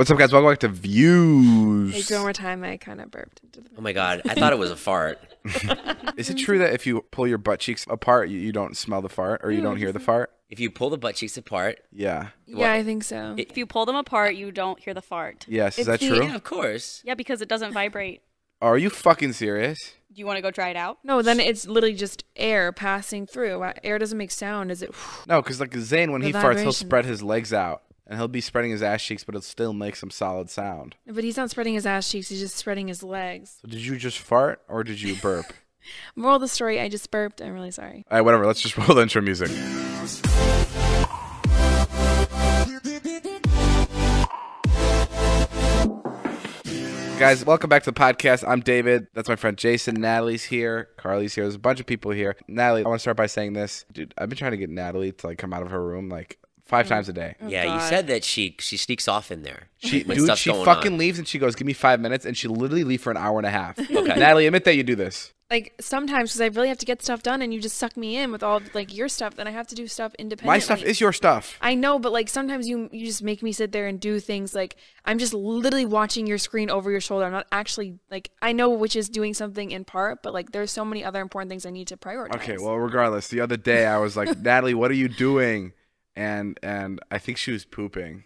What's up, guys? Welcome back to Like Views. one more time, I kind of burped into the. Oh my god, I thought it was a fart. Is it true that if you pull your butt cheeks apart, you, you don't smell the fart or you don't hear the fart? If you pull the butt cheeks apart, Yeah. Yeah, I think so. It- If you pull them apart, you don't hear the fart. Yes. Is that the- true? yeah, of course. Yeah, because it doesn't vibrate. Are you fucking serious? Do you want to go try it out? no, then it's literally just air passing through. Air doesn't make sound. Is it? No, because like Zane, when The he farts, he'll vibration. spread his legs out and he'll be spreading his ass cheeks, but it'll still make some solid sound. But he's not spreading his ass cheeks. He's just spreading his legs. So did you just fart or did you burp? Moral of the story: I just burped. I'm really sorry. All right, whatever. Let's just roll the intro music. Guys, welcome back to the podcast. I'm David. That's my friend Jason. Natalie's here. Carly's here. There's a bunch of people here. Natalie, I want to start by saying this. Dude, I've been trying to get Natalie to like come out of her room like five mm. times a day. Oh, yeah, you God. said that she she sneaks off in there. She, when dude, stuff's she going fucking on. leaves and she goes, "Give me five minutes," and she literally leave for an hour and a half. Okay, Natalie, admit that you do this. Like sometimes, because I really have to get stuff done, and you just suck me in with all like your stuff. Then I have to do stuff independently. My stuff is your stuff. I know, but like sometimes you you just make me sit there and do things like I'm just literally watching your screen over your shoulder. I'm not actually like I know which is doing something in part, but like there's so many other important things I need to prioritize. Okay, well, regardless, the other day I was like, Natalie, what are you doing? And and I think she was pooping.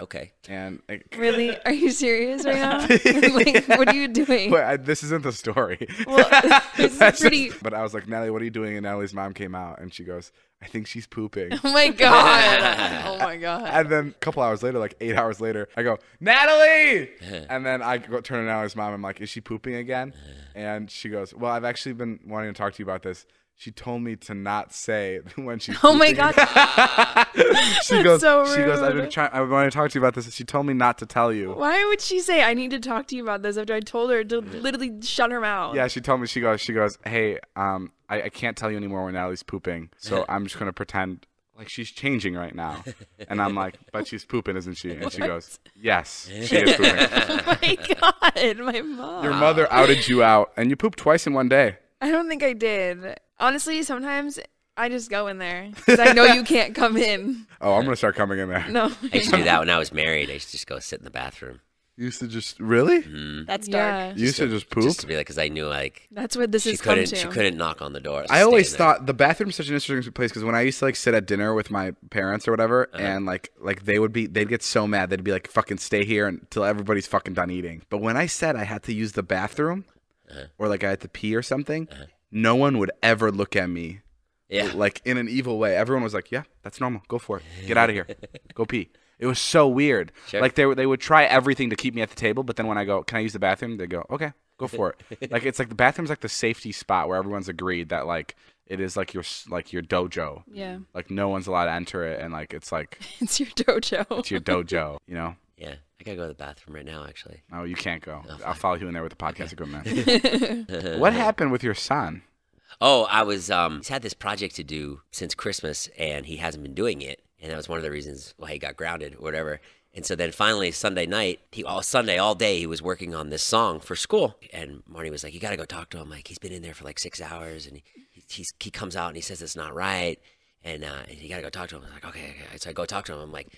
Okay. And like, really, are you serious right now? like, what are you doing? But I, this isn't the story. Well, this is pretty. just- but I was like, Natalie, what are you doing? And Natalie's mom came out and she goes, I think she's pooping. Oh my god! Oh my god! And then a couple hours later, like eight hours later, I go, Natalie! and then I go turn to Natalie's mom. I'm like, is she pooping again? And she goes, well, I've actually been wanting to talk to you about this. She told me to not say when she's Oh my god! she That's goes, so she goes, I've been trying, I want to talk to you about this. She told me not to tell you. Why would she say I need to talk to you about this after I told her to literally shut her mouth? Yeah, she told me, she goes, she goes, hey, um, I, I can't tell you anymore when Natalie's pooping. So I'm just going to pretend like she's changing right now. And I'm like, but she's pooping, isn't she? And she goes, yes, she is pooping. Oh my god! My mom. Your mother outed you out, and you pooped twice in one day. I don't think I did. Honestly, sometimes I just go in there because I know you can't come in. Oh, I'm gonna start coming in there. No. I used to do that when I was married. I used to just go sit in the bathroom. You used to just really? Mm-hmm. That's dark. Yeah. You used to just poop. Just to be like, because I knew like That's what this she has come couldn't to. she couldn't knock on the door. I always thought the bathroom's such an interesting place because when I used to like sit at dinner with my parents or whatever, uh-huh. and like like they would be they'd get so mad they'd be like fucking stay here until everybody's fucking done eating. But when I said I had to use the bathroom Uh-huh. or like I had to pee or something, uh-huh. no one would ever look at me yeah. like in an evil way. Everyone was like, "Yeah, that's normal. Go for it. Get out of here. Go pee." It was so weird. Sure. Like they would- they would try everything to keep me at the table, but then when I go, "Can I use the bathroom?" They go, "Okay, go for it." like it's like the bathroom's like the safety spot where everyone's agreed that like it is like your like your dojo. yeah, Like no one's allowed to enter it, and like it's like it's your dojo. it's your dojo. You know? Yeah. I gotta go to the bathroom right now. Actually. No, you can't go. I'll follow you in there with the podcast equipment. what happened with your son? Oh, I was um he's had this project to do since Christmas and he hasn't been doing it. And that was one of the reasons why he got grounded or whatever. And so then finally Sunday night, he all Sunday all day he was working on this song for school. And Marnie was like, "You got to go talk to him. Like he's been in there for like 6 hours and he he's, he comes out and he says it's not right." And uh and you got to go talk to him. I was like, "Okay, okay." So I go talk to him. I'm like,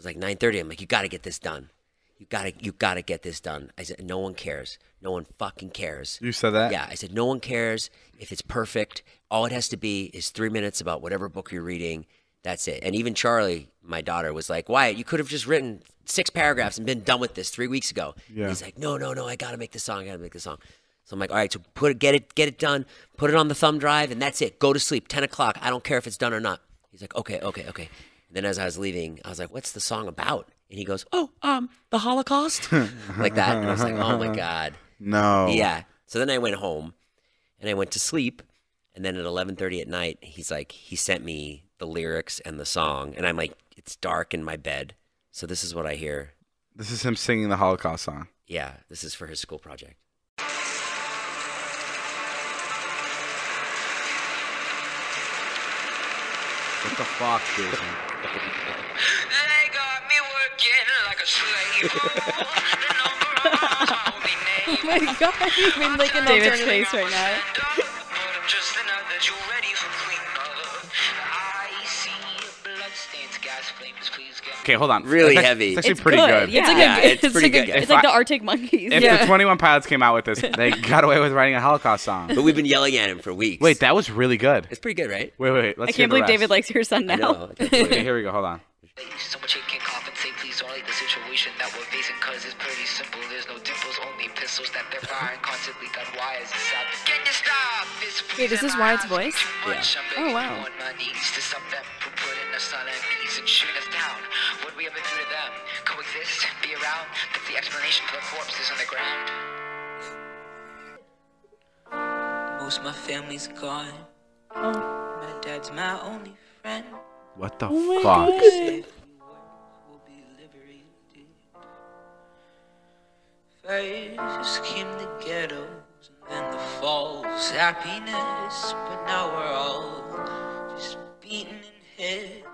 was like 9:30. I'm like, "You got to get this done. You got to you got to get this done." I said, "No one cares. No one fucking cares." You said that? Yeah, I said no one cares if it's perfect. All it has to be is three minutes about whatever book you're reading. That's it. And even Charlie, my daughter, was like, "Wyatt, you could have just written six paragraphs and been done with this three weeks ago." Yeah. He's like, "No, no, no. I got to make this song. I got to make this song." So I'm like, "All right, so put it, get it, get it done. Put it on the thumb drive, and that's it. Go to sleep. Ten o'clock. I don't care if it's done or not." He's like, "Okay, okay, okay." And then as I was leaving, I was like, "What's the song about?" And he goes, "Oh, um, the Holocaust," like that. And I was like, "Oh my god." No. Yeah. So then I went home and I went to sleep. And then at 11:30 at night, he's like he sent me the lyrics and the song and I'm like it's dark in my bed. So this is what I hear. This is him singing the Holocaust song. Yeah, this is for his school project. What the fuck, Jason? They got me working like a slave. the number on name. Oh my god, you made like an David's alternative. face right now. Okay, hold on. Really That's- heavy. It's actually It's pretty good, good. yeah. It's like Yeah, a, it's it's, pretty like good. a, It's like I- the Arctic Monkeys. If Yeah. the Twenty One Pilots came out with this, they got away with writing a Holocaust song. But we've been yelling at him for weeks. Wait, that was really good. it's pretty good, right? Wait, wait, wait. Let's I can't believe rest. David likes your son now. Okay, here we go. Hold on. So much hate can cough and say please don't like the situation that we're facing cause it's pretty simple. There's no dimples, only pistols that they're firing constantly got wires inside. Can you stop this? Wait, is this Wyatt's voice? Yeah. Oh, wow. On my knees to stop them from putting us our knees and shooting us down. What we ever do to them? Coexist, be around. That's the explanation for the corpses on the ground. Most of my family's gone. My dad's my only friend. What the Oh fuck? God. If we work, we'll be liberated. First came the ghettos and then the false happiness, but now we're all just beaten in head.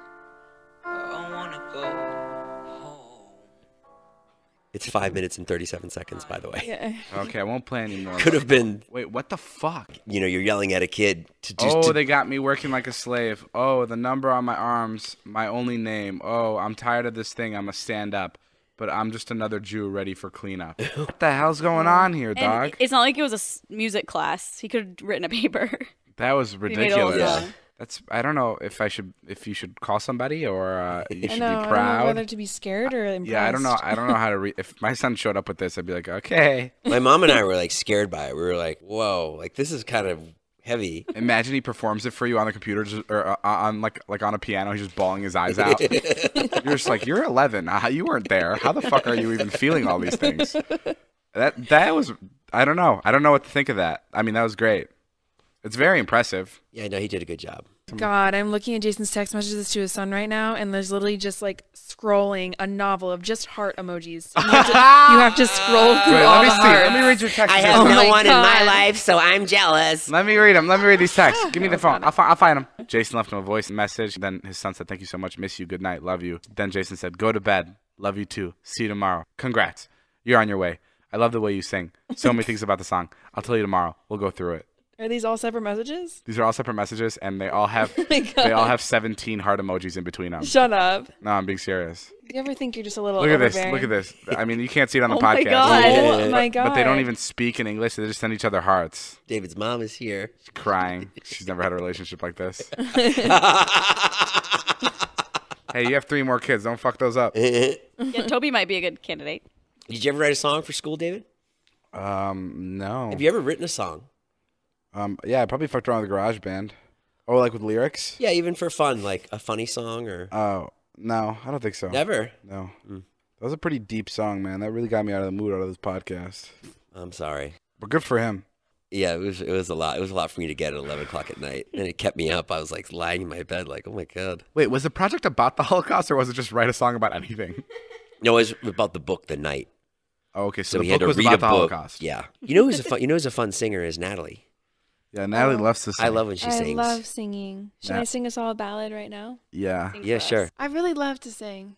It's five minutes and 37 seconds, by the way. Yeah. Okay, I won't play anymore. Could have been, Wait, what the fuck? you know, you're yelling at a kid to do. Oh, to- they got me working like a slave. Oh, the number on my arms, my only name. Oh, I'm tired of this thing. I'm a stand up, but I'm just another Jew ready for cleanup. what the hell's going on here, And dog? it's not like it was a music class. He could have written a paper. That was made a whole ridiculous. Song. That's I don't know if I should if you should call somebody or uh, you I should know. I be don't know proud. whether to be scared or impressed. yeah, I don't know. I don't know how to read. If my son showed up with this, I'd be like, okay. My mom and I were like scared by it. We were like, whoa, like this is kind of heavy. Imagine he performs it for you on the computer just, or uh, on like like on a piano. He's just bawling his eyes out. you're just like, you're 11. Uh, you weren't there. How the fuck are you even feeling all these things? That that was. I don't know. I don't know what to think of that. I mean, that was great. It's very impressive. Yeah, no, he did a good job. God, I'm looking at Jason's text messages to his son right now, and there's literally just like scrolling a novel of just heart emojis. You have to, you have to scroll through Wait, all let me the see. hearts. Let me read your text. I have Oh no my one in my life, so I'm jealous. Let me read them. Let me read these texts. Oh, Give me the phone. I'll, fi- I'll find them. Jason left him a voice message. Then his son said, "Thank you so much. Miss you. Good night. Love you." Then Jason said, "Go to bed. Love you too. See you tomorrow. Congrats. You're on your way. I love the way you sing. So many things about the song. I'll tell you tomorrow. We'll go through it." Are these all separate messages? These are all separate messages, and they all have my they all have 17 heart emojis in between them. Shut up. No, I'm being serious. Do you ever think you're just a little Look at this. Look at this. I mean, you can't see it on the Oh my podcast. God. Oh Yeah. my god. But they don't even speak in English. They just send each other hearts. David's mom is here. She's crying. She's never had a relationship like this. Hey, you have three more kids. Don't fuck those up. Did yeah, Toby might be a good candidate. Did you ever write a song for school, David? Um, no. Have you ever written a song? Um, yeah, I probably fucked around with Garage Band. Oh, like with lyrics? Yeah, even for fun, like a funny song or Oh, no, I don't think so. never. No. Mm. That was a pretty deep song, man. That really got me out of the mood out of this podcast. I'm sorry. But good for him. Yeah, it was it was a lot. It was a lot for me to get at 11 o'clock at night, and it kept me up. I was like lying in my bed, like, oh my god. Wait, was the project about the Holocaust or was it just write a song about anything? No, it was about the book, The Night. Oh, okay, so, So the we book had to was read about a the book. Holocaust. Yeah, you know who's a fun, you know who's a fun singer is Natalie. Yeah, Natalie loves to sing. I love when she I sings. love singing. Should Yeah. I sing us all a ballad right now? Yeah. Sing Yeah, for us. sure. I really love to sing.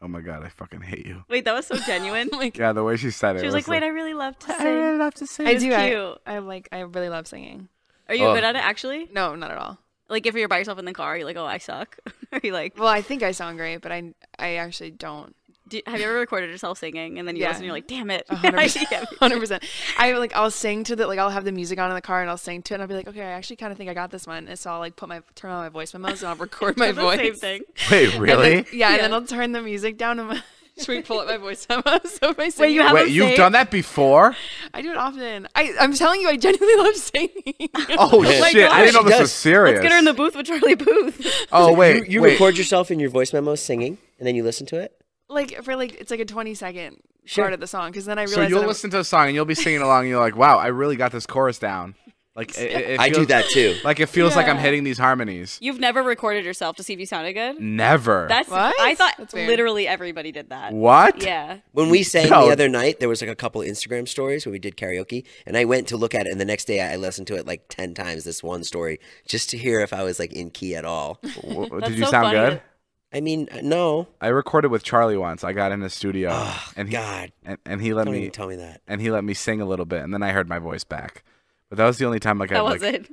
Oh my god, I fucking hate you. Wait, that was so genuine. Oh like. Yeah, the way she said it. She was like, "Wait, I really love to sing." I really love to sing. I was do. I, cute. I like. I really love singing. Are you Oh. good at it actually? No, not at all. Like if you're by yourself in the car, you're like, "Oh, I suck." Are you like, Well, I think I sound great, but I I actually don't. Do, have you ever recorded yourself singing and then you Yeah. listen, and you're like, "Damn it." Hundred I percent. can't- Hundred percent. I like. I'll sing to the like. I'll have the music on in the car and I'll sing to it. and I'll be like, okay, I actually kind of think I got this one. And so I'll like put my turn on my voice memos and I'll record my the voice. Same thing. Wait, And really? then- yeah, and then I'll turn the music down and my, should we pull up my voice memos? So if I sing, Wait, you have Wait, them you've done that before? I do it often. I I'm telling you, I genuinely love singing. Oh my shit! I didn't know She this does. was serious. Let's get her in the booth with Charlie Puth. Oh wait, you, you wait. record yourself in your voice memos singing, and then you listen to it. Like for like it's like a 20 second Sure. part of the song because then I So you'll I'm- listen to a song and you'll be singing along, and you're like, "Wow, I really got this chorus down." Like it, it- it I do that too. Like it feels like I'm hitting these harmonies. You've never recorded yourself to see if you sounded good. Never. That's What? I thought That's literally everybody did that. what? Yeah. When we sang No. the other night, there was like a couple Instagram stories where we did karaoke, and I went to look at it, and the next day I listened to it like ten times. This one story, just to hear if I was like in key at all. Did you so sound funny good? That- I mean, uh, no. I recorded with Charlie once. I got in the studio, Oh and he God, and, and he let don't me tell me that. and he let me sing a little bit, and then I heard my voice back. But that was the only time like I That like was it.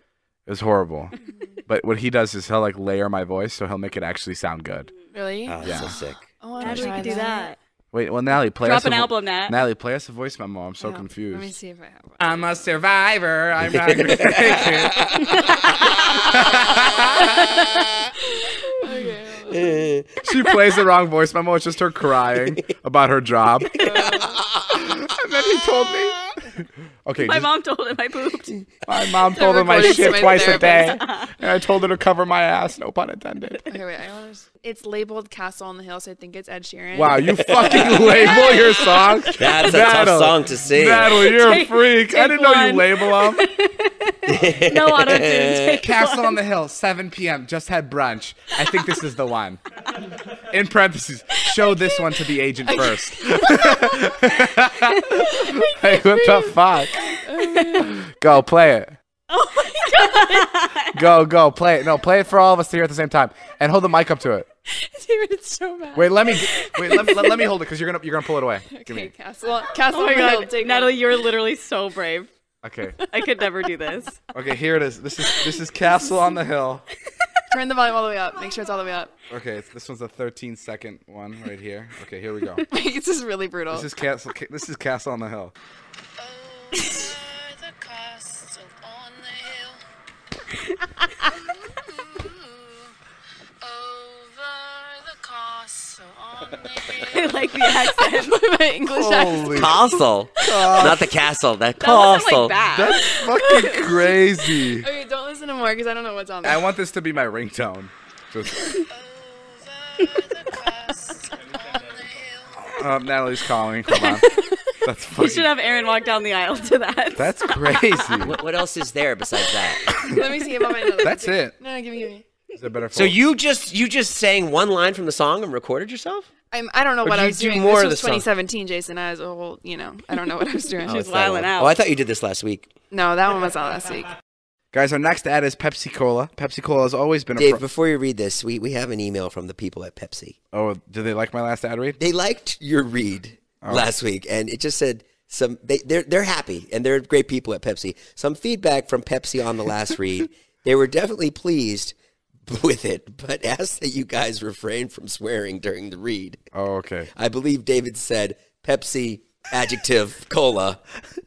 it was horrible. Mm-hmm. but what he does is he'll like layer my voice, so he'll make it actually sound good. really ah, Oh, Yeah. so sick. I want to Imagine we try could do that. Wait, well, Natalie, play Drop us an a vo- album, Nat. Natalie, play us a voice memo. I'm so Yeah. confused. Let me see if I have one. I'm a survivor. I'm not gonna make it. she plays the wrong voice memo. It's just her crying about her job. and then he told me. Okay, My just- mom told him I pooped. my mom told him my recording to shit my twice a day, and I told her to cover my ass. No pun intended. Okay, wait. I want. It's labeled "Castle on the Hill," so I think it's Ed Sheeran. Wow, you fucking label your song. That's a tough song to sing. Natalie, you're a freak. I didn't know you label them. No I don't tune. Castle on the Hill, 7 p.m. Just had brunch. I think this is the one. In parentheses, show this one to the agent first. hey, what the fuck? Go play it. Oh my god. Go, go, play it. No, play it for all of us to hear at the same time, and hold the mic up to it. Dude, it's so bad. Wait, let me wait. Let, let, let me hold it because you're gonna you're gonna pull it away. Give Okay, me. Castle. Castle Oh my the god, Natalie, you're literally so brave. Okay. I could never do this. Okay. Here it is. This is this is Castle on the Hill. Turn the volume all the way up. Make sure it's all the way up. Okay, this one's a 13 second one right here. Okay, here we go. this is really brutal. This is Castle. This is Castle on the Hill. I like the accent. My English accent. Holy, Castle. Not the castle. That That castle. like bad. that's fucking crazy. Okay, don't listen to more because I don't know what's on there. I want this to be my ringtone. Just, Over the castle on the hill. uh, Natalie's calling. Hold on. That's funny. You should have Erin walk down the aisle to that. That's crazy. What, what else is there besides that? Let me see about my notes. That's it. No, no, give me, give me. Is it better? So you just you just sang one line from the song and recorded yourself? I'm, I don't know Or what do I was do doing. more this was the song? 2017, Jason. I was a whole, you know, I don't know what I was oh, doing. She was It's that wilding one. out. Oh, I thought you did this last week. no, that one was not last week. Guys, our next ad is Pepsi Cola. Pepsi Cola has always been a. Dave, Pro- before you read this, we, we have an email from the people at Pepsi. oh, do they like my last ad read? They liked your read Oh. last week, and it just said some. They they're they're happy, and they're great people at Pepsi. Some feedback from Pepsi on the last read. They were definitely pleased with it, but asked that you guys refrain from swearing during the read. Oh, okay. I believe David said Pepsi adjective cola.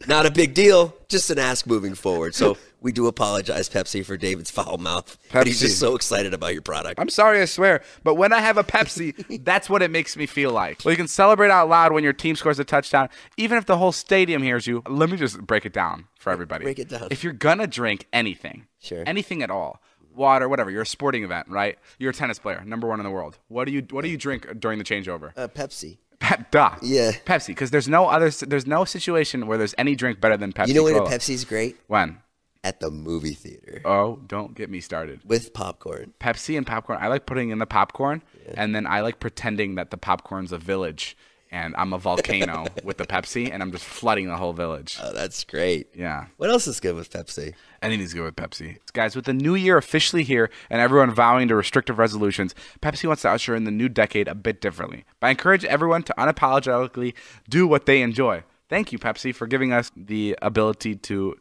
Not a big deal, just an ask moving forward. So we do apologize, Pepsi, for David's foul mouth. But he's Pepsi. just so excited about your product. I'm sorry, I swear, but when I have a Pepsi, that's what it makes me feel like. Well, you can celebrate out loud when your team scores a touchdown, even if the whole stadium hears you. Let me just break it down for everybody. break it down. If you're gonna drink anything, Sure. anything at all, water, whatever, you're a sporting event, right? You're a tennis player, number one in the world. What do you What do you drink during the changeover? Uh, Pepsi. Pep, duh. Yeah. Pepsi, because there's no other, there's no situation where there's any drink better than Pepsi. You know when Pepsi's great? When? At the movie theater Oh, don't get me started. with popcorn. Pepsi and popcorn. I like putting in the popcorn, and then I like pretending that the popcorn's a village, and I'm a volcano with the Pepsi, and I'm just flooding the whole village. Oh, that's great. Yeah, What else is good with Pepsi? anything's good with Pepsi. Guys, with the new year officially here and everyone vowing to restrictive resolutions, Pepsi wants to usher in the new decade a bit differently by encouraging everyone to unapologetically do what they enjoy. Thank you, Pepsi, for giving us the ability to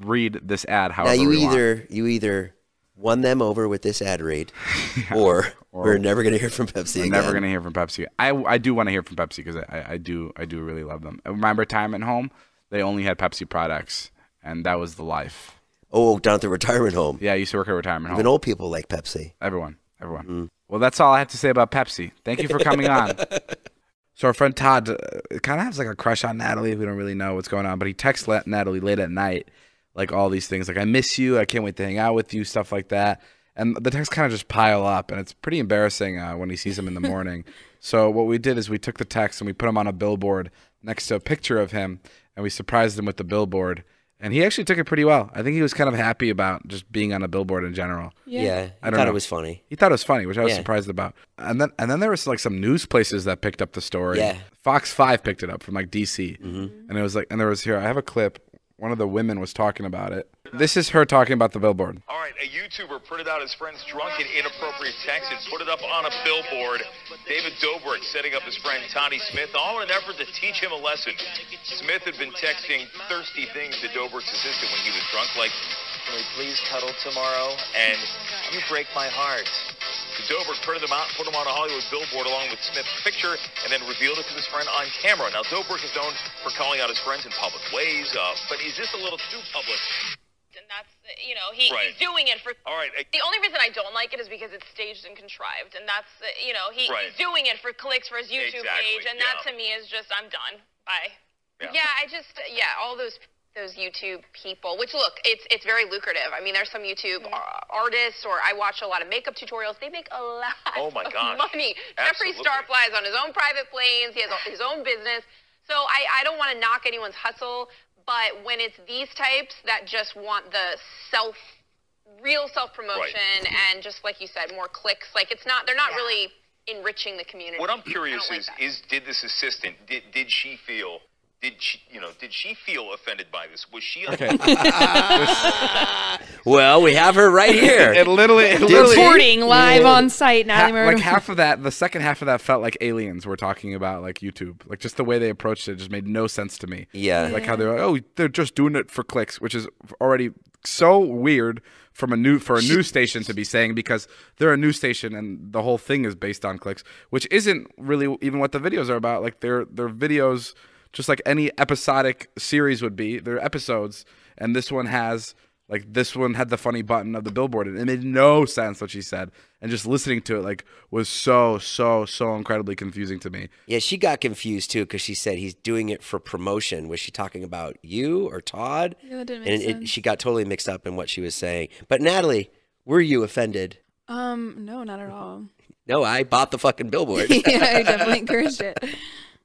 read this ad however now you we want. either you either won them over with this ad read, or, we're never going to hear from Pepsi We're again. never gonna hear from Pepsi. I, I do want to hear from Pepsi because I, I do I do really love them. My retirement home, they only had Pepsi products, and that was the life. Oh, down at the retirement home. Yeah, I used to work at a retirement Even home. Even old people like Pepsi. Everyone, everyone. Mm-hmm. Well, that's all I have to say about Pepsi. Thank you for coming on. So our friend Todd uh, kind of has like a crush on Natalie. We don't really know what's going on, but he texts Natalie late at night, like all these things, like "I miss you, I can't wait to hang out with you," stuff like that. And the texts kind of just pile up, and it's pretty embarrassing uh, when he sees them in the morning. so what we did is we took the text and we put them on a billboard next to a picture of him, and we surprised him with the billboard. And he actually took it pretty well. I think he was kind of happy about just being on a billboard in general. Yeah, I I don't thought know. it was funny. He thought it was funny, which I was Yeah. surprised about. And then and then there was like some news places that picked up the story. Yeah. Fox Five picked it up from like DC, Mm-hmm. and it was like, and there was here. I have a clip. One of the women was talking about it. This is her talking about the billboard. All right, a YouTuber printed out his friend's drunken, inappropriate text and put it up on a billboard. David Dobrik setting up his friend Toddy Smith, all in an effort to teach him a lesson. Smith had been texting thirsty things to Dobrik's assistant when he was drunk, like, "Can we please cuddle tomorrow?" and "You break my heart." Dobrik printed them out and put them on a Hollywood billboard along with Smith's picture and then revealed it to his friend on camera. Now, Dobrik is known for calling out his friends in public ways, uh, but he's just a little too public. And that's, you know, he, Right. he's doing it for. All right, The only reason I don't like it is because it's staged and contrived, and that's, uh, you know, he, Right. he's doing it for clicks for his YouTube Exactly, page, and that to me is just, I'm done. Bye. Yeah. I just, yeah, all those those YouTube people. Which look, it's it's very lucrative. I mean, there's some YouTube artists, or I watch a lot of makeup tutorials. They make a lot Oh, my of gosh. money. Jeffree Absolutely. Star flies on his own private planes. He has his own business. So I, I don't want to knock anyone's hustle, but when it's these types that just want the self, real self promotion and just like you said, more clicks. Like it's not, they're not really enriching the community. What I'm curious like is, that. is did this assistant did did she feel did she you know did she feel offended by this? Was she Okay. Well, we have her right here. it literally, it literally Reporting live on site. ha- Natalie like half of that, the second half of that felt like aliens were talking about like YouTube. Like just the way they approached it just made no sense to me. Yeah. Like how they're like, oh, they're just doing it for clicks, which is already so weird from a new for a news station to be saying because they're a news station and the whole thing is based on clicks, which isn't really even what the videos are about. Like they're they're videos just like any episodic series would be. They're episodes, and this one has like this one had the funny button of the billboard, and it made no sense what she said. And just listening to it like was so so so incredibly confusing to me. Yeah, she got confused too because she said he's doing it for promotion. Was she talking about you or Todd? Yeah, that didn't and make it, sense. she got totally mixed up in what she was saying. But Natalie, were you offended? Um, no, not at all. No, I bought the fucking billboard. yeah, I definitely encouraged it.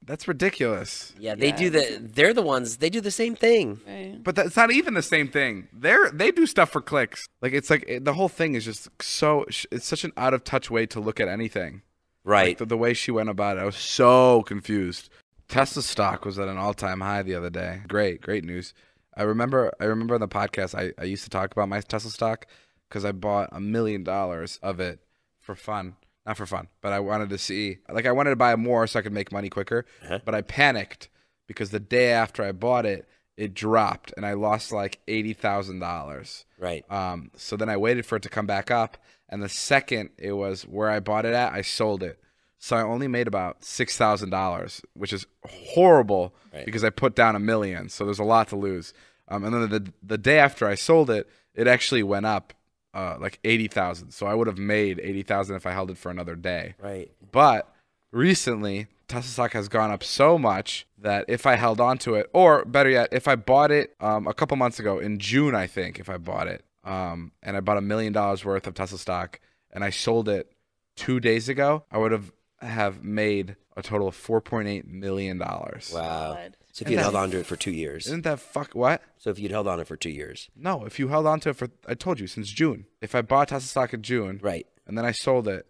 That's ridiculous. yeah, they do the. They're the ones. They do the same thing. Right. But that's not even the same thing. They're they do stuff for clicks. Like it's like it, the whole thing is just so. It's such an out of touch way to look at anything. Right. Like the, the way she went about it, I was so confused. Tesla stock was at an all time high the other day. Great, great news. I remember. I remember on the podcast I, I used to talk about my Tesla stock because I bought a million dollars of it for fun. Not for fun, but I wanted to see. Like I wanted to buy more so I could make money quicker. But I panicked because the day after I bought it, it dropped and I lost like eighty thousand dollars. right. Um, so then I waited for it to come back up, and the second it was where I bought it at, I sold it. So I only made about six thousand dollars, which is horrible Right. because I put down a million. So there's a lot to lose. Um, and then the the day after I sold it, it actually went up uh, like eighty thousand. So I would have made eighty thousand if I held it for another day. Right. But recently, Tesla stock has gone up so much that if I held on to it, or better yet, if I bought it um, a couple months ago in June, I think, if I bought it, um, and I bought a million dollars worth of Tesla stock, and I sold it two days ago, I would have have made a total of four point eight million dollars. Wow. Solid. So if you'd held on to it for two years. Isn't that fuck what? So if you'd held on to it for two years. No, if you held on to it for, I told you since June. If I bought Tesla stock in June, Right. and then I sold it,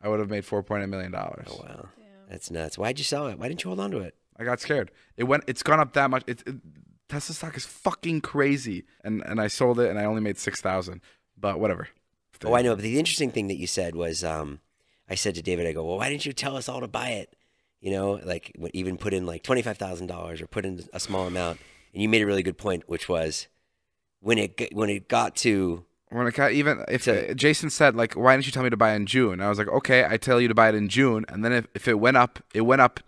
I would have made four point eight million dollars. Oh wow. That's nuts. Why'd you sell it? Why didn't you hold on to it? I got scared. It went. It's gone up that much. It, it, Tesla stock is fucking crazy, and and I sold it, and I only made six thousand. But whatever. Oh, I know. But the interesting thing that you said was, um, I said to David, I go, well, why didn't you tell us all to buy it? You know, like even put in like twenty five thousand dollars or put in a small amount. And you made a really good point, which was when it when it got to When it got even, if So- Jason said like, why didn't you tell me to buy in June? I was like, okay, I tell you to buy it in June, and then if, if it went up, it went up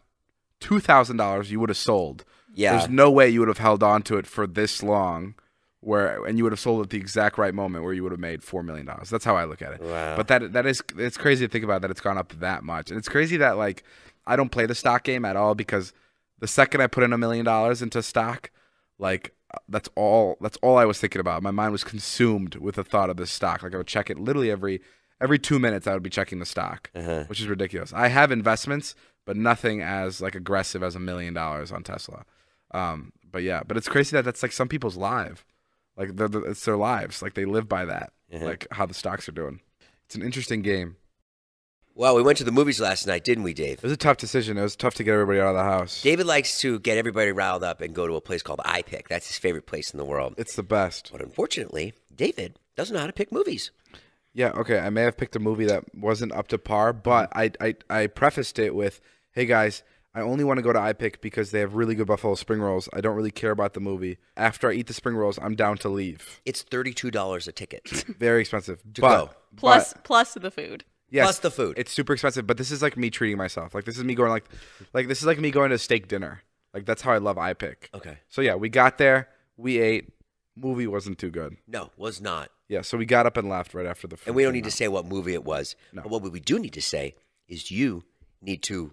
two thousand dollars. You would have sold. yeah, There's no way you would have held on to it for this long, where and you would have sold at the exact right moment where you would have made four million dollars. That's how I look at it. Wow. But that that is it's crazy to think about that it's gone up that much, and it's crazy that like I don't play the stock game at all because the second I put in a million dollars into stock, like that's all that's all I was thinking about. My mind was consumed with the thought of this stock. Like I would check it literally every every two minutes. I would be checking the stock, Uh-huh. which is ridiculous. I have investments, but nothing as like aggressive as a million dollars on Tesla. Um, but yeah, but it's crazy that that's like some people's life. Like they're, they're- it's their lives. Like they live by that. Uh-huh. Like how the stocks are doing. It's an interesting game. well, we went to the movies last night, didn't we, Dave? It was a tough decision. It was tough to get everybody out of the house. David likes to get everybody riled up and go to a place called iPic. That's his favorite place in the world. It's the best. But unfortunately, David doesn't know how to pick movies. Yeah, okay. I may have picked a movie that wasn't up to par, but I I, I prefaced it with, "Hey guys, I only want to go to iPic because they have really good buffalo spring rolls. I don't really care about the movie. After I eat the spring rolls, I'm down to leave. It's thirty-two dollars a ticket. Very expensive To but, go. Plus, but- plus the food. Yes, Plus the food. It's super expensive, but this is like me treating myself. Like this is me going like, like this is like me going to steak dinner. Like that's how I love iPic. Okay. So yeah, we got there, we ate. Movie wasn't too good. No, was not. Yeah, so we got up and left right after the. And we don't need came to say what movie it was. No. But what we do need to say is you need to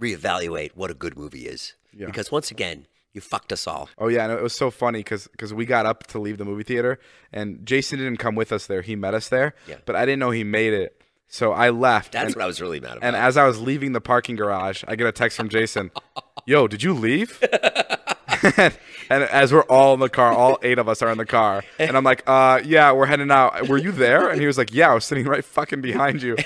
reevaluate what a good movie is. Yeah. Because once again, you fucked us all. Oh yeah, and it was so funny because because we got up to leave the movie theater, and Jason didn't come with us there. He met us there, Yeah. but I didn't know he made it. So I left. That's and, what I was really mad about. and as I was leaving the parking garage, I get a text from Jason. Yo, did you leave? and, as we're all in the car, all eight of us are in the car, and I'm like, uh, yeah, we're heading out. Were you there? And he was like, yeah, I was sitting right fucking behind you.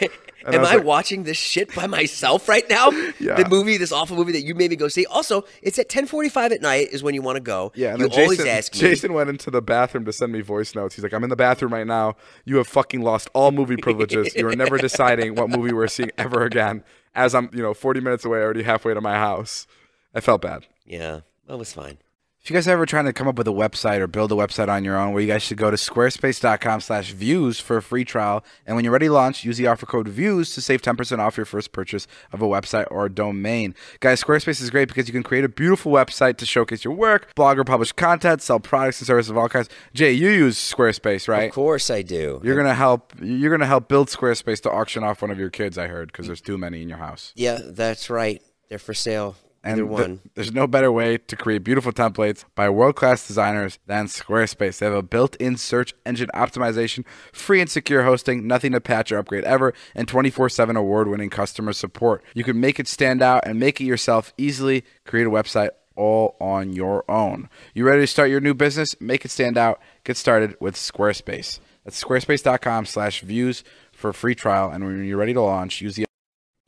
And Am was I like, watching this shit by myself right now? Yeah. The movie, this awful movie that you made me go see. Also, it's at 10:45 at night is when you want to go. Yeah, and you then always Jason, ask me. Jason went into the bathroom to send me voice notes. He's like, "I'm in the bathroom right now. You have fucking lost all movie privileges. You are never deciding what movie we're seeing ever again." As I'm, you know, 40 minutes away, already halfway to my house. I felt bad. Yeah, that was fine. If you guys are ever trying to come up with a website or build a website on your own, where you guys should go to squarespace.com/views for a free trial, and when you're ready to launch, use the offer code VIEWS to save 10% off your first purchase of a website or a domain. Guys, Squarespace is great because you can create a beautiful website to showcase your work, blog or publish content, sell products and services of all kinds. Jay, you use Squarespace, right? Of course I do. You're gonna help. You're gonna help build Squarespace to auction off one of your kids. I heard because there's too many in your house. Yeah, that's right. They're for sale. Either And th- one. there's no better way to create beautiful templates by world class designers than Squarespace. They have a built in search engine optimization, free and secure hosting, nothing to patch or upgrade ever, and 24 7 award winning customer support. You can make it stand out and make it yourself easily. Create a website all on your own. You ready to start your new business? Make it stand out. Get started with Squarespace. That's squarespace.com slash views for a free trial. And when you're ready to launch, use the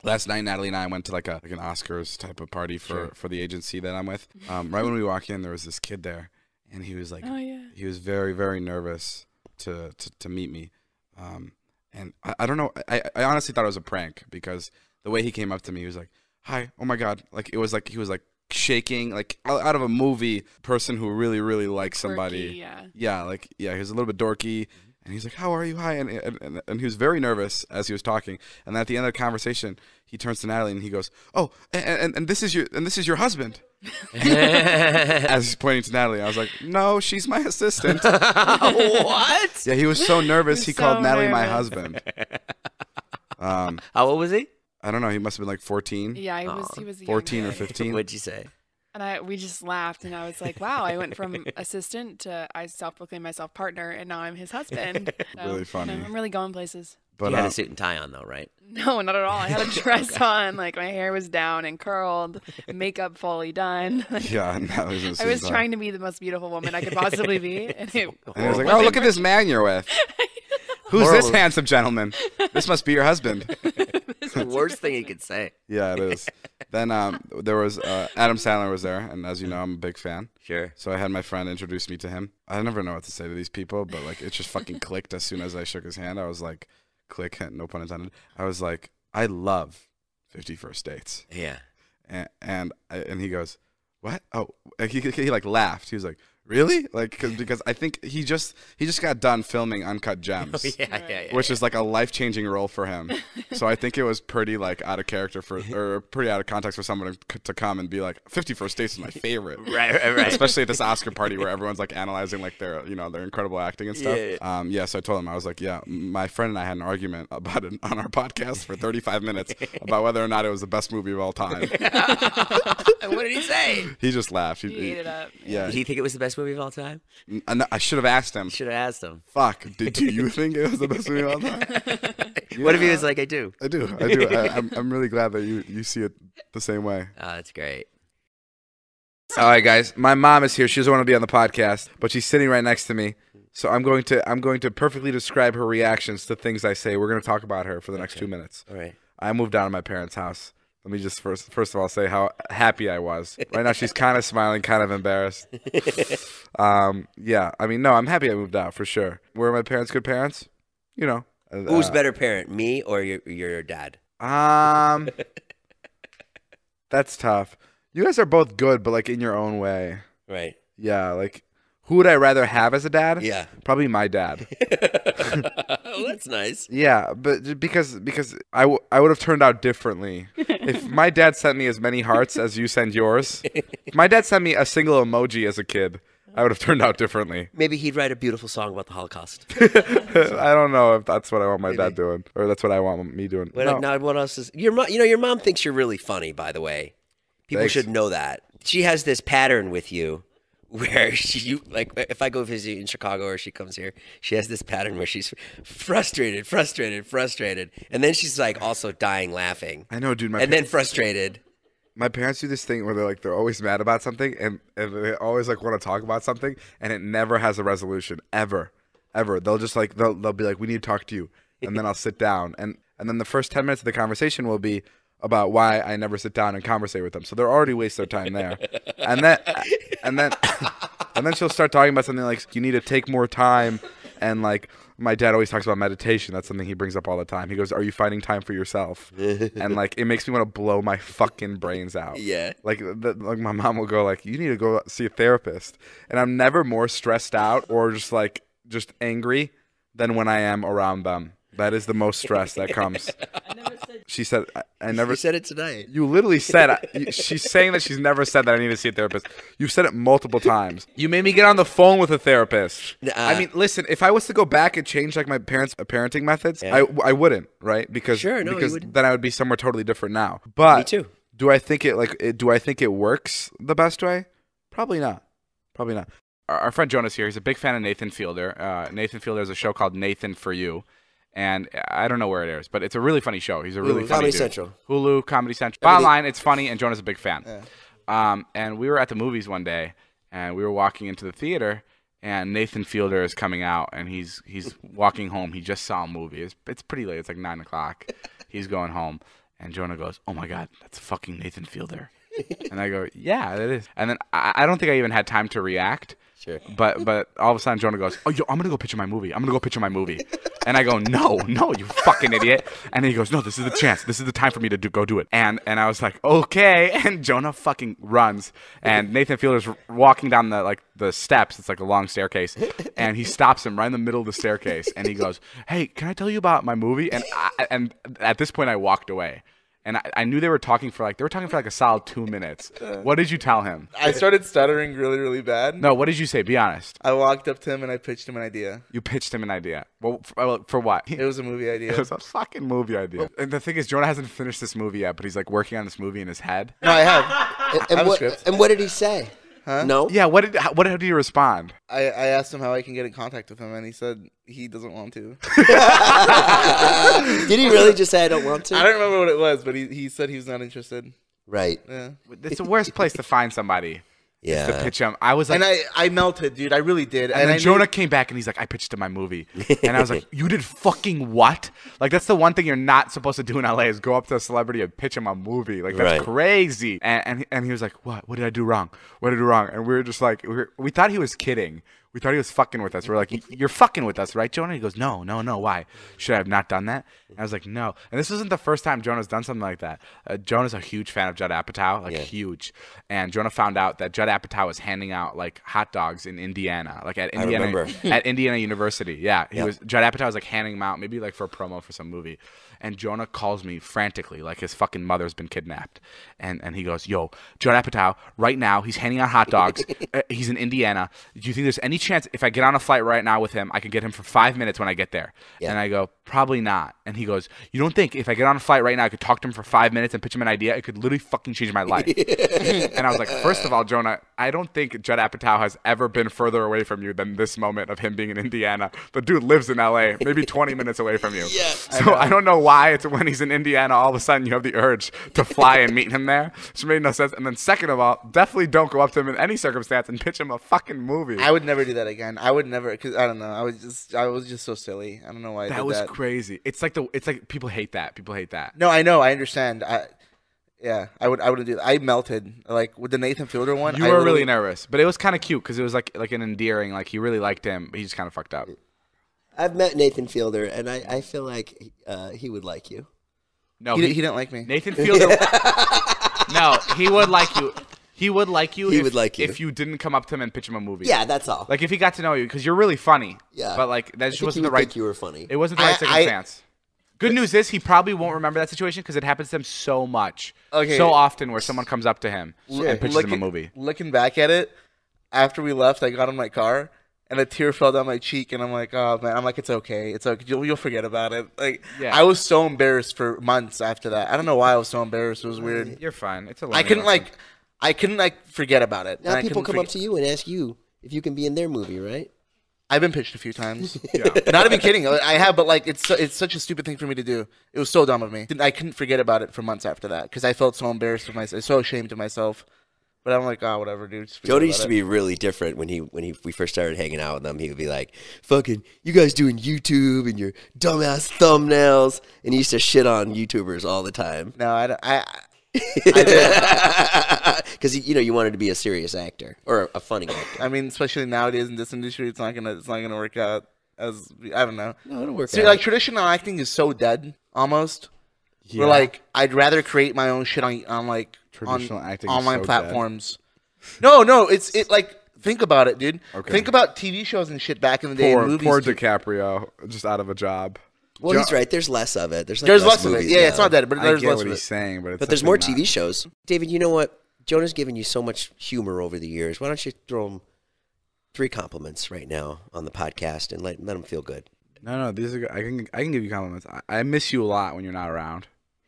Last night, Natalie and I went to like a like an Oscars type of party for for the agency that I'm with. Um, right when we walk in, there was this kid there, and he was like, Oh, yeah. he was very very nervous to to, to meet me, um, and I, I don't know. I, I honestly thought it was a prank because the way he came up to me, he was like, "Hi, oh my god!" Like it was like he was like shaking, like out of a movie. Person who really really likes somebody. Quirky, yeah. Yeah, like yeah, he was a little bit dorky, and he's like, "How are you? Hi," and, and and and he was very nervous as he was talking. And then at the end of the conversation, he turns to Natalie and he goes, "Oh, and, and, and this is your and this is your husband." as he's pointing to Natalie, I was like, "No, she's my assistant." what? yeah, he was so nervous he was called so Natalie my husband. Um, How old was he? I don't know. He must have been like 14, Yeah, he was. He was a young 14 or 15. What'd you say? And I we just laughed, and I was like, "Wow!" I went from assistant to I self-proclaimed myself partner, and now I'm his husband. So, Really you funny. know, I'm really going places. But you had uh, a suit and tie on though, right? No, not at all. I had a dress on, like my hair was down and curled, makeup fully done. yeah, Natalie was. I was trying to be the most beautiful woman I could possibly be, and it And he was like, "Oh, look at this man you're with. Who's this handsome gentleman? This must be your husband." the worst thing he could say. Yeah, it is. then um, there was uh, Adam Sandler was there, and as you know, I'm a big fan. Sure. So I had my friend introduce me to him. I never know what to say to these people, but like it just fucking clicked as soon as I shook his hand. I was like, click, no pun intended. I was like, I love Fifty First Dates, Yeah. and and, I, and he goes, what? Oh, and he, he like laughed. He was like, really? Like cause, because I think he just he just got done filming Uncut Gems. Yeah, yeah, yeah. Which is like a life changing role for him. so I think it was pretty like out of character for, or pretty out of context for someone to, to come and be like, 50 First Dates is my favorite. Right, right, right. Especially at this Oscar party where everyone's like analyzing like their, you know, their incredible acting and stuff. Yeah, Um, yeah. So I told him, I was like, yeah, my friend and I had an argument about it on our podcast for 35 minutes about whether or not it was the best movie of all time. what did he say? he just laughed. He, he ate it up. Yeah. Did he think it was the best movie of all time? I, I should have asked him. Should have asked him. Fuck. Do, do you think it was the best movie of all time? What if he was like, I do? I do. I do. I, I'm, I'm really glad that you, you see it the same way. Oh, that's great. All right, guys. My mom is here. She doesn't want to be on the podcast, but she's sitting right next to me. So I'm going to I'm going to perfectly describe her reactions to things I say. We're going to talk about her for the next two minutes. All right. I moved out of my parents' house. Let me just first first of all say how happy I was. Right now she's kind of smiling, kind of embarrassed. Um, yeah, I mean, no, I'm happy I moved out for sure. Were my parents good parents? You know. Who's uh, better parent, me or your your dad? Um, that's tough. You guys are both good, but like in your own way. Right. Yeah, like who would I rather have as a dad? Yeah. Probably my dad. oh, that's nice. Yeah, but because because I, w- I would have turned out differently. If my dad sent me as many hearts as you send yours, if my dad sent me a single emoji as a kid, I would have turned out differently. Maybe he'd write a beautiful song about the Holocaust. I don't know if that's what I want my dad doing, or that's what I want me doing. What, No. Now, what else is your mom? You know, your mom thinks you're really funny. By the way, people Thanks. should know that she has this pattern with you, where she like if I go visit you in Chicago or she comes here, she has this pattern where she's frustrated, frustrated, frustrated, and then she's like also dying laughing, I know, dude. My and pa- then frustrated. my parents do this thing where they're like they're always mad about something and, and they always like want to talk about something and it never has a resolution ever ever they'll just like they'll, they'll be like we need to talk to you and then i'll sit down and and then the first 10 minutes of the conversation will be about why i never sit down and conversate with them. So they're already waste their time there. And then and then and then she'll start talking about something like you need to take more time. And like my dad always talks about meditation. That's something he brings up all the time. He goes are you finding time for yourself? And like it makes me want to blow my fucking brains out. Yeah. like the, like my mom will go like you need to go see a therapist. And i'm never more stressed out or just like just angry than when i am around them that is the most stress that comes she said i, I never You said it tonight. you literally said I- she's saying that she's never said that I need to see a therapist. You've said it multiple times. You made me get on the phone with a therapist. Nuh-uh. I mean, listen, if I was to go back and change like my parents' parenting methods, I I wouldn't, right? Because Sure, no, you because wouldn't. then I would be somewhere totally different now. But Me too. Do I think it like it, do I think it works the best way? Probably not. Probably not. Our, our friend Jonah's here, he's a big fan of Nathan Fielder. Uh, Nathan Fielder has a show called Nathan for You. And I don't know where it airs, but it's a really funny show. He's a really Hulu. funny Comedy dude. Central. Hulu, Comedy Central. Bottom line, it's funny, and Jonah's a big fan. Um, and we were at the movies one day, and we were walking into the theater, and Nathan Fielder is coming out, and he's he's walking home. He just saw a movie. It's, it's pretty late. It's like nine o'clock. He's going home, and Jonah goes, "Oh my God, that's fucking Nathan Fielder." and I go, "Yeah, that is." And then I, I don't think I even had time to react. But but all of a sudden Jonah goes, "Oh, yo, I'm gonna go picture my movie. I'm gonna go picture my movie." And I go, "No, no, you fucking idiot!" And then he goes, "No, this is the chance. This is the time for me to do, go do it." And and I was like, "Okay." And Jonah fucking runs, and Nathan Fielder's walking down the like the steps. It's like a long staircase, and he stops him right in the middle of the staircase, and he goes, "Hey, can I tell you about my movie?" And I, and at this point, I walked away. And I, I knew they were talking for like they were talking for like a solid two minutes. Uh, what did you tell him? I started stuttering really, really bad. No, what did you say? Be honest. I walked up to him and I pitched him an idea. You pitched him an idea. Well, for, uh, for what? It was a movie idea. It was a fucking movie idea. And the thing is, Jonah hasn't finished this movie yet, but he's like working on this movie in his head. no, I have. And, I have a what, script. and what did he say? No. Yeah. What did? how- What did he respond? I, I asked him how I can get in contact with him, and he said he doesn't want to. Did he really just say I don't want to? I don't remember what it was, but he, he said he was not interested. Right. Yeah. It's the worst place to find somebody to Yeah. pitch him. I was like, And I, I melted, dude. I really did. And, And, then I knew- Jonah came back and he's like, I pitched him my movie. And I was like, You did fucking what? Like, that's the one thing you're not supposed to do in LA is go up to a celebrity and pitch him a movie. Like, that's Right. crazy. And, and, he- and he was like, What? What did I do wrong? What did I do wrong? And we were just like, we, were, we thought he was kidding. We thought he was fucking with us. We're like, You're fucking with us, right, Jonah? He goes, No, no, no. Why? Should I have not done that? And I was like, No. And this isn't the first time Jonah's done something like that. Uh, Jonah's a huge fan of Judd Apatow, like, Yeah. huge. And Jonah found out that Judd Apatow was handing out like hot dogs in Indiana, like at Indiana at Indiana University. Yeah, he Yep. was Judd Apatow was like handing them out, maybe like for a promo for some movie. And Jonah calls me frantically, like his fucking mother's been kidnapped. And and he goes, "Yo, Jonah Apatow, right now he's handing out hot dogs. Uh, he's in Indiana. Do you think there's any chance if I get on a flight right now with him, I could get him for five minutes when I get there?" Yeah. And I go, "Probably not." And he goes, "You don't think if I get on a flight right now, I could talk to him for five minutes and pitch him an idea? It could literally fucking change my life." and I was like, first of all, Jonah, I don't think Judd Apatow has ever been further away from you than this moment of him being in Indiana. The dude lives in LA, maybe 20 minutes away from you. Yeah. So I, don't know why it's when he's in Indiana, all of a sudden you have the urge to fly and meet him there. Which made no sense. And then second of all, definitely don't go up to him in any circumstance and pitch him a fucking movie. I would never do that again. I would never, cause I don't know. I was just, I was just so silly. I don't know why I that did was that. Crazy. It's like the, it's like people hate that. People hate that. No, I know. I understand. I, yeah, I would, I wouldn't do that. I melted like with the Nathan Fielder one. You I were literally- really nervous, but it was kind of cute because it was like like an endearing, like he really liked him, but he just kind of fucked up. I've met Nathan Fielder, and I, I feel like uh, he would like you. No, He, di- he didn't like me. Nathan Fielder. no, he would like you. He would like you. He if, would like you. if you didn't come up to him and pitch him a movie. Yeah, that's all. Like if he got to know you because you're really funny. Yeah. But like I that just wasn't he the right. think you were funny. It wasn't the I- right I- circumstance. Good news is he probably won't remember that situation because it happens to him so much, Okay. so often where someone comes up to him and pitches looking, him a movie. Looking back at it, after we left, I got in my car and a tear fell down my cheek, and I'm like, oh man, I'm like, it's okay, it's okay, you'll, you'll forget about it. Like, Yeah. I was so embarrassed for months after that. I don't know why I was so embarrassed. It was weird. You're fine. It's a. I couldn't lesson. like, I couldn't like forget about it. now and I people couldn't come up forget- to you and ask you if you can be in their movie, right? I've been pitched a few times. Yeah. Not even kidding. I have, but like, it's su- it's such a stupid thing for me to do. It was so dumb of me. I couldn't forget about it for months after that because I felt so embarrassed of myself, so ashamed of myself. But I'm like, oh, whatever, dude. just forget Jody about used to it." be really different when he when he we first started hanging out with him. He would be like, "Fucking, you guys doing YouTube and your dumbass thumbnails," and he used to shit on YouTubers all the time No, I, don't- I, I, because you know you wanted to be a serious actor or a funny actor. I mean, especially nowadays in this industry, it's not gonna, it's not gonna work out. As I don't know. No, it'll work See, out. like traditional acting is so dead almost. Where like I'd rather create my own shit on on like Traditional on acting online so dead. platforms. No, no, it's it like think about it, dude. Okay. Think about TV shows and shit back in the day. poor and movies poor. DiCaprio just out of a job. Well, he's right. There's less of it. There's like There's less, of it. movies Yeah, it's not that, but I there's get less what of he's it. saying, but it's But there's more not. TV shows. David, you know what? Jonah's given you so much humor over the years. Why don't you throw him three compliments right now on the podcast and let let him feel good? No, no, these are. good. I can I can give you compliments. I, I miss you a lot when you're not around.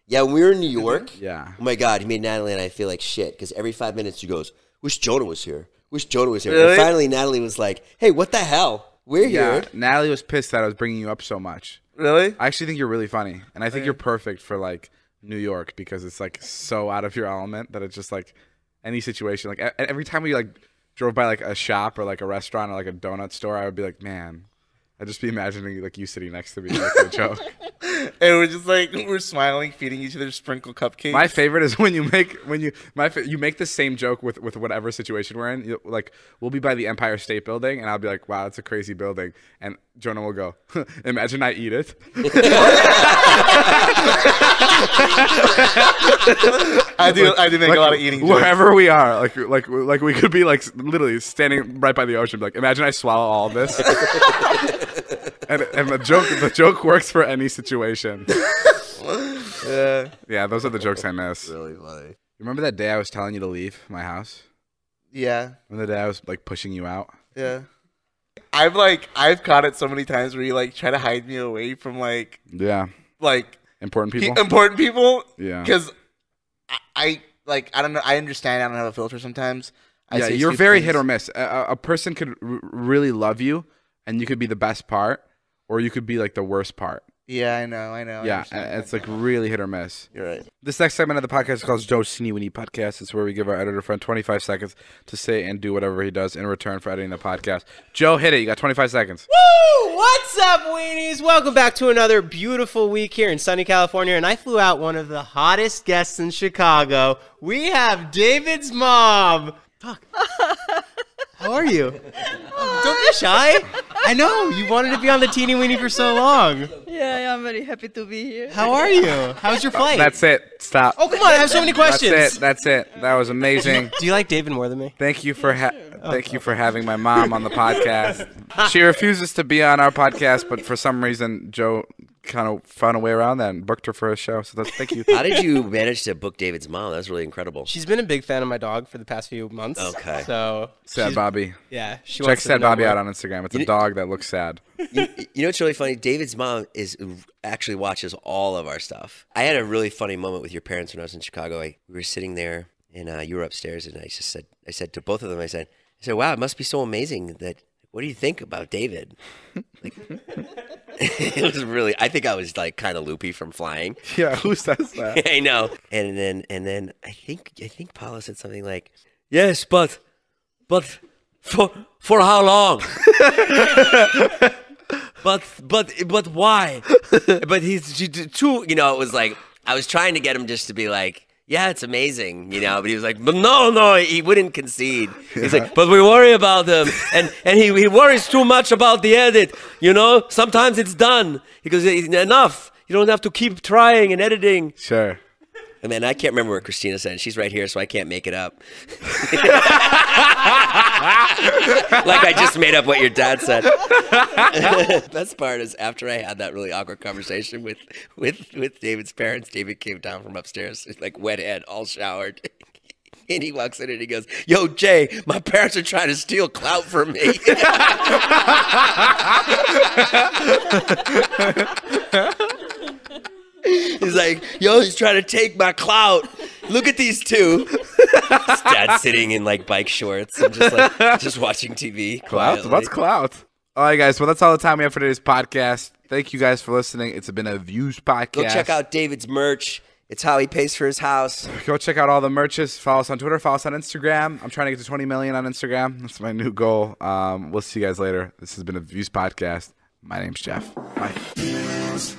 Yeah, when we were in New York. Yeah. Oh my God, he made Natalie and I feel like shit because every five minutes he goes, "Wish Jonah was here. Wish Jonah was here." Really? And finally, Natalie was like, "Hey, what the hell? We're Yeah, here." Natalie was pissed that I was bringing you up so much. Really? I actually think you're really funny, and I think oh, you're perfect for like New York because it's like so out of your element that it's just like any situation. Like e- every time we like drove by like a shop or like a restaurant or like a donut store, I would be like, man, I'd just be imagining like you sitting next to me making a joke. And we're just like we're smiling, feeding each other sprinkle cupcakes. My favorite is when you make when you my fa- you make the same joke with with whatever situation we're in. You, like we'll be by the Empire State Building, and I'll be like, "Wow, that's a crazy building," and Jonah will go, "Imagine I eat it." I do. I do make Like, a lot of eating. jokes. wherever we are. Like like like we could be like literally standing right by the ocean. Like imagine I swallow all of this. And and the joke the joke works for any situation. Yeah. Yeah, those are the jokes I miss. Really funny. Remember that day I was telling you to leave my house? Yeah. Remember the day I was like pushing you out? Yeah. I've like I've caught it so many times where you like try to hide me away from like Yeah. like Important pe- people. important people. Yeah. Because I, I like I don't know. I understand. I don't have a filter sometimes. I yeah, you're very things. hit or miss. A, a- a person could r- really love you, and you could be the best part, or you could be like the worst part. Yeah, I know. I know. Yeah, understand and that. it's like really hit or miss. you're right. This next segment of the podcast is called Joe's Teeny Weenie Podcast. It's where we give our editor friend 25 seconds to say and do whatever he does in return for editing the podcast. Joe, hit it. You got 25 seconds. Woo! What's up, weenies? Welcome back to another beautiful week here in sunny California. And I flew out one of the hottest guests in Chicago. We have David's mom. Talk. How are you? Don't be shy. I know you wanted to be on the teeny weenie for so long. Yeah, I'm very happy to be here. How are you? How's your flight? That's it. Stop. Oh, come on! I have so many questions. That's it. That's it. That was amazing. Do you like David more than me? Thank you for ha- thank you for having my mom on the podcast. She refuses to be on our podcast, but for some reason Joe kind of found a way around that and booked her for a show. So that's thank you. How did you manage to book David's mom? That's really incredible. She's been a big fan of my dog for the past few months. Okay. So Sad Bobby. Yeah, she Check wants Sad Bobby more. out on Instagram. It's a dog that looks sad. you, you know what's really funny? David's mom is actually watches all of our stuff. I had a really funny moment with your parents when I was in Chicago. I, we were sitting there, and uh, you were upstairs, and I just said, I said to both of them, I said, I said, wow, it must be so amazing that. What do you think about David? Like, it was really. I think I was like kind of loopy from flying. Yeah, who says that? I know. And then and then I think I think Paula said something like, "Yes, but but for for how long?" but but but why? but he's too. You know, it was like I was trying to get him just to be like. Yeah, it's amazing, you know. But he was like, "But no, no," he wouldn't concede. He's like, "But we worry about him, and and he, he worries too much about the edit, you know. Sometimes it's done. He goes, enough. You don't have to keep trying and editing." Sure. And then I can't remember what Christina said. She's right here, so I can't make it up. like I just made up what your dad said. Best part is after I had that really awkward conversation with with with David's parents, David came down from upstairs, like wet head, all showered. And he walks in and he goes, Yo, Jay, my parents are trying to steal clout from me. He's like, Yo, he's trying to take my clout. Look at these two. His dad's sitting in like bike shorts and just like just watching TV. Clout? quietly. What's clout? All right, guys. Well, that's all the time we have for today's podcast. Thank you guys for listening. It's been a views podcast. Go check out David's merch. It's how he pays for his house. Go check out all the merches. Follow us on Twitter. Follow us on Instagram. I'm trying to get to 20 million on Instagram. That's my new goal. Um, we'll see you guys later. This has been a views podcast. My name's Jeff. Bye.